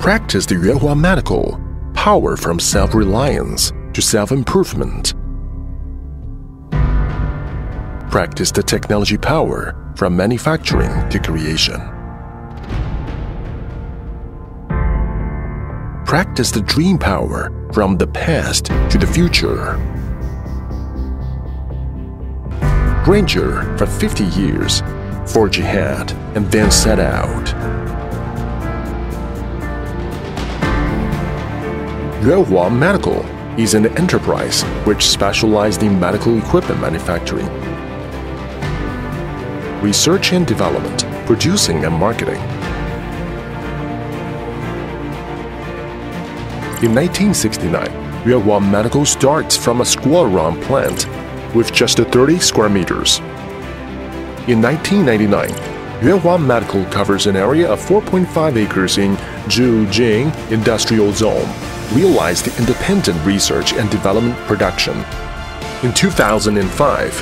Practice the Yuehua Medical, power from self-reliance to self-improvement. Practice the technology power from manufacturing to creation. Practice the dream power from the past to the future. Granger for 50 years, forge ahead and then set out. Yuehua Medical is an enterprise which specializes in medical equipment manufacturing, research and development, producing and marketing. In 1969, Yuehua Medical starts from a squat run plant with just 30 square meters. In 1999, Yuehua Medical covers an area of 4.5 acres in Zhujing Industrial Zone, realized independent research and development production. In 2005,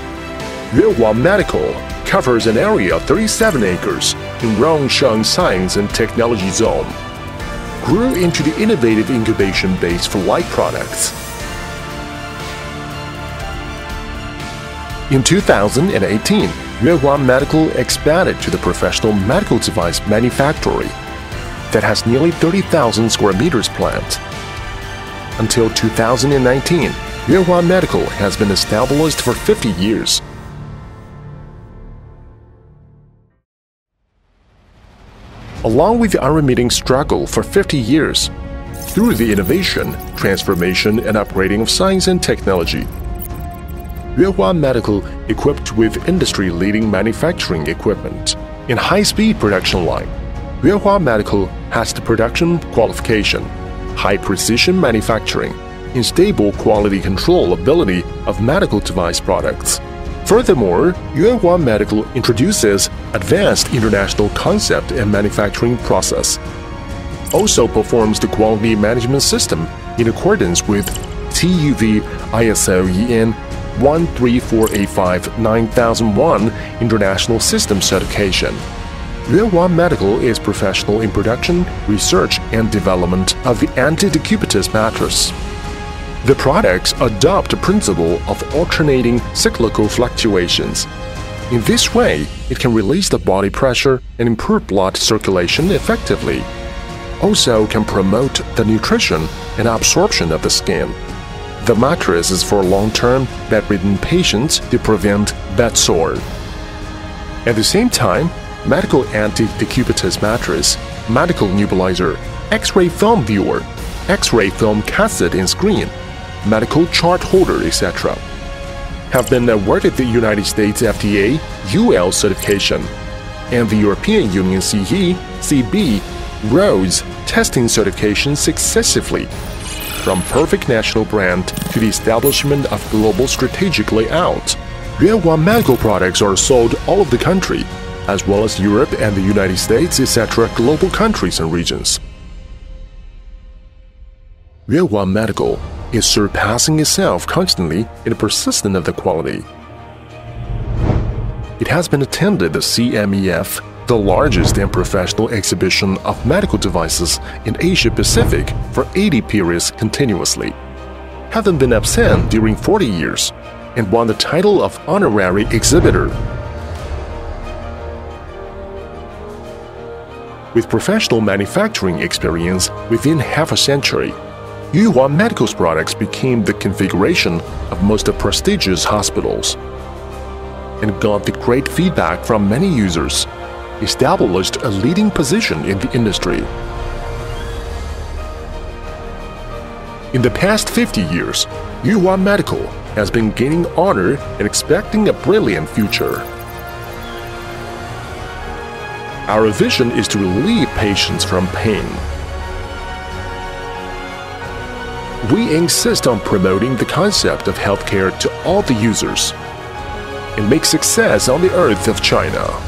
Yuehua Medical covers an area of 37 acres in Rongsheng Science and Technology Zone, grew into the innovative incubation base for light products. In 2018, Yuehua Medical expanded to the professional medical device manufactory that has nearly 30,000 square meters plant. Until 2019, Yuehua Medical has been established for 50 years. Along with the unremitting struggle for 50 years, through the innovation, transformation, and upgrading of science and technology, Yuehua Medical equipped with industry-leading manufacturing equipment in high-speed production line. Yuehua Medical has the production qualification, high-precision manufacturing, and stable quality control ability of medical device products. Furthermore, Yuehua Medical introduces advanced international concept and manufacturing process. Also performs the quality management system in accordance with TÜV ISO EN 13485-9001 International System Certification. Yuehua Medical is professional in production, research, and development of the anti-decubitus mattress. The products adopt the principle of alternating cyclical fluctuations. In this way, it can release the body pressure and improve blood circulation effectively. Also can promote the nutrition and absorption of the skin. The mattress is for long-term bedridden patients to prevent bed sore. At the same time, medical anti-decubitus mattress, medical nebulizer, X-ray film viewer, X-ray film cassette and screen, medical chart holder, etc. have been awarded the United States FDA UL certification and the European Union CE, CB, RoHS testing certification successively, from perfect national brand to the establishment of global strategic layout. Yuehua medical products are sold all over the country, as well as Europe and the United States, etc. global countries and regions. Yuehua Medical is surpassing itself constantly in the persistence of the quality. It has been attended the CMEF, the largest and professional exhibition of medical devices in Asia Pacific for 80 periods continuously, having been absent during 40 years, and won the title of honorary exhibitor. With professional manufacturing experience within half a century, Yuehua Medical's products became the configuration of most prestigious hospitals and got the great feedback from many users, established a leading position in the industry. In the past 50 years, Yuehua Medical has been gaining honor and expecting a brilliant future. Our vision is to relieve patients from pain we insist on promoting the concept of healthcare to all the users and make success on the earth of China.